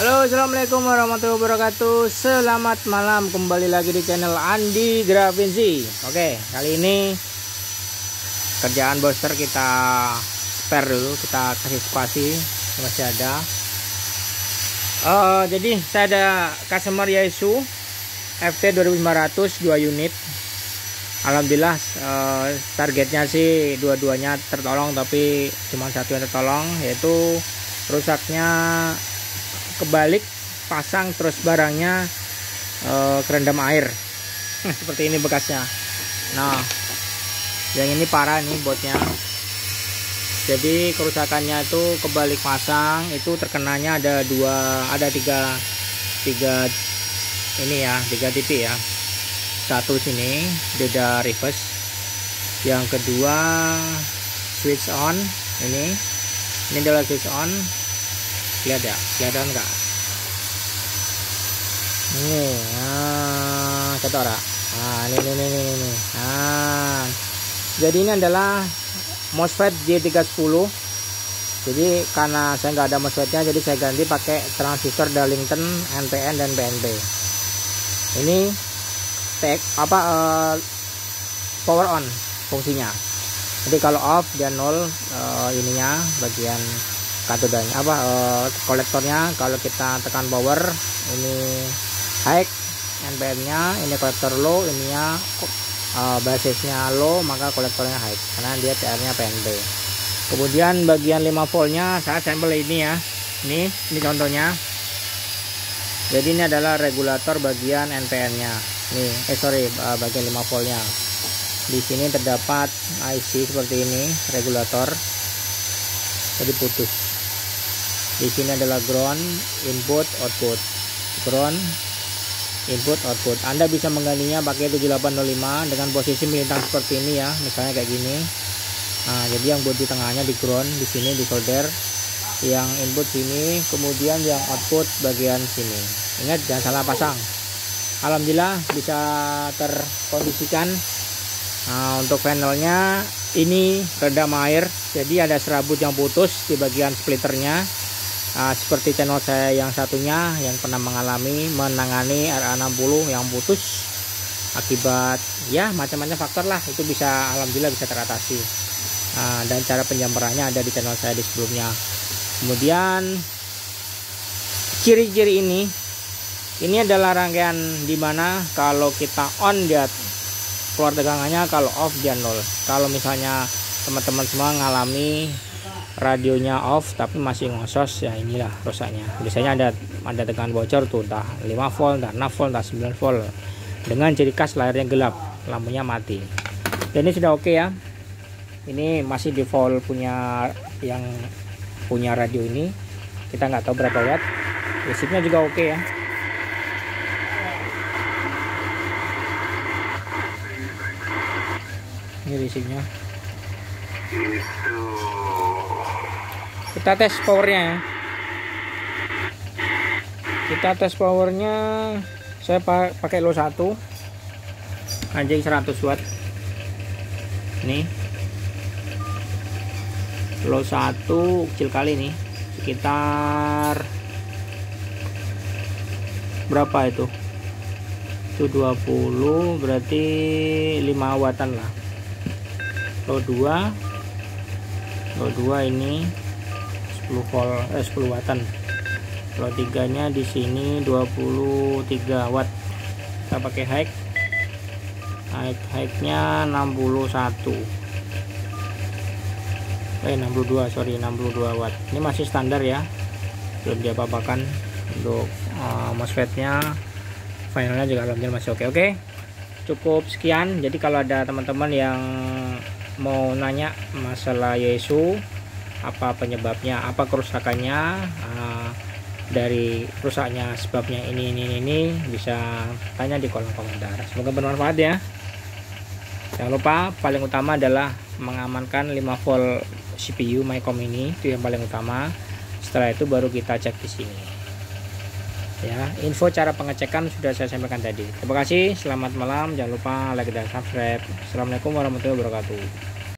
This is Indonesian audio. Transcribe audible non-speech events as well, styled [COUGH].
Halo assalamualaikum warahmatullahi wabarakatuh. Selamat malam kembali lagi di channel Andi Gravinsi Oke kali ini Kerjaan booster kita spare dulu Kita kasih spasi Masih ada. Uh, Jadi saya ada customer Yaesu FT 2500 2 unit. Alhamdulillah uh, targetnya sih dua-duanya tertolong tapi cuma satu yang tertolong yaitu rusaknya kebalik pasang terus barangnya e, kerendam air. [LAUGHS] Seperti ini bekasnya. Nah yang ini parah nih botnya. Jadi kerusakannya itu kebalik pasang itu terkenanya ada dua ada tiga tiga ini ya tiga titik ya. Satu sini beda reverse. Yang kedua switch on ini. Ini adalah switch on lihat ya kelihatan enggak ini nah ketora nah ini ini ini ini nah jadi ini adalah MOSFET J310 jadi karena saya nggak ada MOSFETnya jadi saya ganti pakai transistor Darlington NPN dan PNP ini tag apa uh, power on fungsinya. Jadi kalau off dia nol uh, ininya bagian katodanya apa uh, kolektornya kalau kita tekan power ini high NPN nya ini kolektor low ininya uh, basisnya low maka kolektornya high karena dia TR nya PNP kemudian bagian 5 voltnya saya sampel ini ya. Ini ini contohnya. Jadi ini adalah regulator bagian NPN nya nih eh sorry uh, bagian 5 voltnya. Di sini terdapat IC seperti ini regulator. Jadi putus di sini adalah ground input output. Ground input output. Anda bisa menggantinya pakai 7805 dengan posisi melintang seperti ini ya misalnya kayak gini. Nah jadi yang buat di tengahnya di ground di sini di solder. Yang input sini kemudian yang output bagian sini. Ingat jangan salah pasang. Alhamdulillah bisa terkondisikan. Nah, untuk panelnya ini redam air jadi ada serabut yang putus di bagian splitternya uh, seperti channel saya yang satunya yang pernah mengalami menangani RA60 yang putus akibat ya macam-macam faktor lah. Itu bisa alhamdulillah bisa teratasi. Uh, dan cara penjamperannya ada di channel saya di sebelumnya. Kemudian ciri-ciri ini ini adalah rangkaian di mana kalau kita on dia keluar tegangannya kalau off dia nol. Kalau misalnya teman-teman semua ngalami radionya off tapi masih ngosos ya inilah rusaknya. Biasanya ada ada tegangan bocor tuh entah 5 volt entah 6 volt entah 9 volt. Dengan ciri khas layarnya gelap lampunya mati. Dan ini sudah oke okay ya. Ini masih default punya yang punya radio ini. Kita nggak tahu berapa watt. Listriknya juga oke okay ya. Ini listriknya kita tes powernya ya. Kita tes powernya saya pakai low 1 anjing 100 watt. Nih low 1 kecil kali nih sekitar berapa itu? Itu 20 berarti 5 wattan lah. Low 2 low 2 ini 10 volt eh 10 wattan. Kalau tiganya di sini 23 watt. Kita pakai high. High high nya 61 eh 62 sorry 62 watt. Ini masih standar ya. Belum dia papakan untuk uh, MOSFET nya finalnya juga alhamdulillah masih oke okay. oke. Okay? cukup sekian. Jadi kalau ada teman-teman yang mau nanya masalah Yesu apa penyebabnya apa kerusakannya uh, dari rusaknya sebabnya ini ini ini bisa tanya di kolom komentar. Semoga bermanfaat ya. Jangan lupa paling utama adalah mengamankan 5 volt CPU MyCom ini itu yang paling utama. Setelah itu baru kita cek di sini. Ya info cara pengecekan sudah saya sampaikan tadi. Terima kasih selamat malam. Jangan lupa like dan subscribe. Assalamualaikum warahmatullahi wabarakatuh